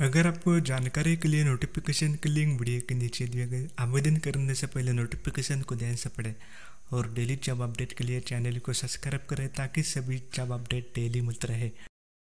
अगर आपको जानकारी के लिए नोटिफिकेशन के लिंक वीडियो के नीचे दिए गए आवेदन करने से पहले नोटिफिकेशन को ध्यान से पढ़ें और डेली जॉब अपडेट के लिए चैनल को सब्सक्राइब करें ताकि सभी जॉब अपडेट डेली मिलते रहे।